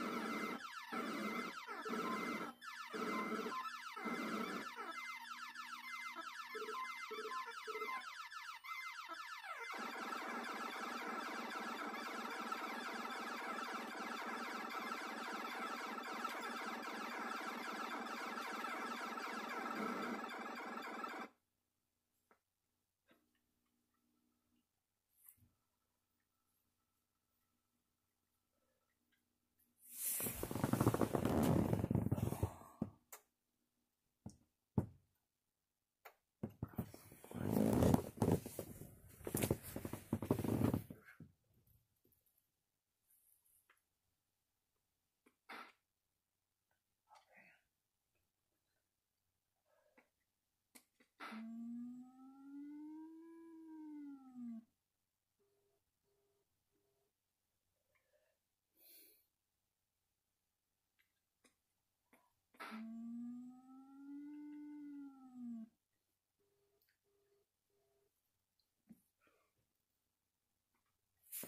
you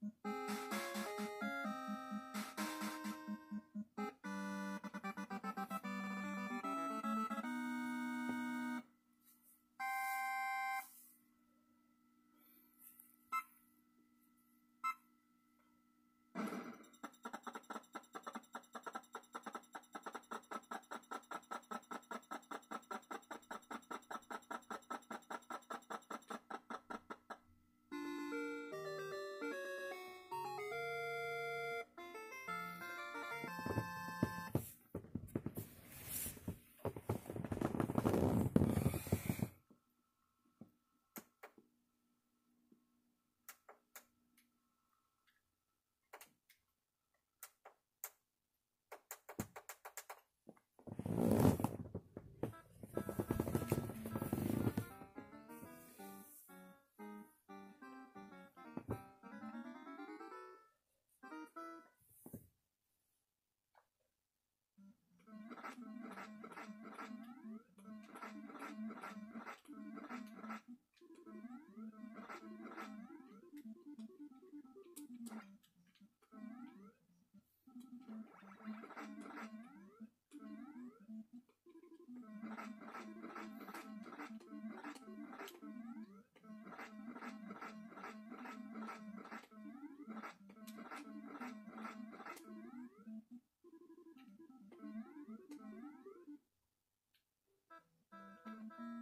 Música